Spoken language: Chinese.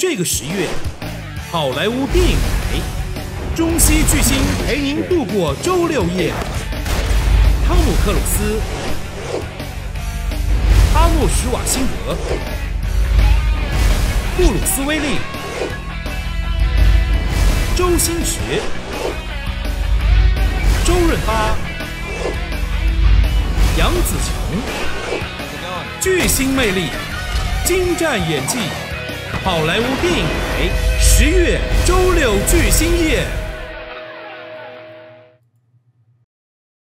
这个十月，好莱坞电影台，中西巨星陪您度过周六夜。汤姆克鲁斯、阿诺·施瓦辛格、布鲁斯·威利、周星驰、周润发、杨紫琼，巨星魅力，精湛演技，好莱坞电影台十月周六巨星夜。